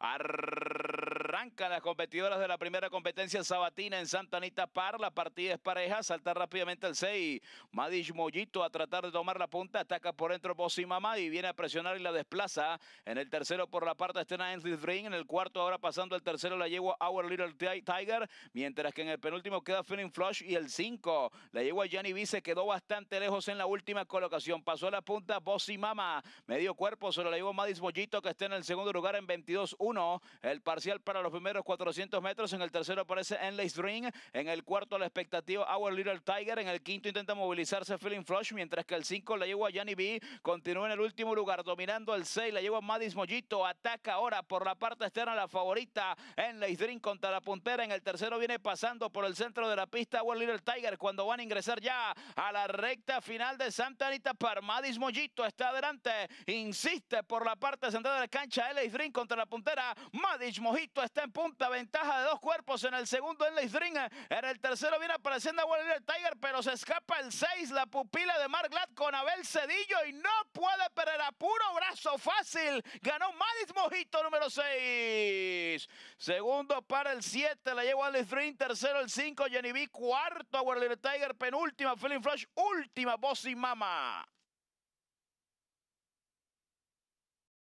Arr Las competidoras de la primera competencia sabatina en Santa Anita Par. La partida es pareja. Salta rápidamente el 6. Madish Mollito a tratar de tomar la punta. Ataca por dentro Bosimama y viene a presionar y la desplaza. En el tercero por la parte está Ainsley Ring. En el cuarto ahora pasando el tercero la llevo Our Little Tiger. Mientras que en el penúltimo queda Feeling Flush y el 5 la llevo a Gianni B. Se quedó bastante lejos en la última colocación. Pasó a la punta Bosimama. Medio cuerpo se lo llevó Madis Mollito que está en el segundo lugar en 22-1. El parcial para los primeros 400 metros. En el tercero aparece Endless Ring. En el cuarto la expectativa Our Little Tiger. En el quinto intenta movilizarse Feeling Flush. Mientras que el 5 la lleva a Gianni B. Continúa en el último lugar dominando el 6. La lleva Madis Mollito. Ataca ahora por la parte externa la favorita Endless Ring contra la puntera. En el tercero viene pasando por el centro de la pista Our Little Tiger cuando van a ingresar ya a la recta final de Santa Anita Madis Mollito está adelante. Insiste por la parte central de la cancha. Endless Ring contra la puntera. Madis Mojito está en punta. Ventaja de dos cuerpos en el segundo Endless Ring. En el tercero viene apareciendo Our Tiger, pero se escapa el 6. La pupila de Mark Glad con Abel Cedillo y no puede perder a puro brazo fácil. Ganó Madis Mojito número 6. Segundo para el 7. La lleva Endless Ring. Tercero el 5. Jenny B. Cuarto Our Tiger. Penúltima Feeling Flash. Última Bossy Mama.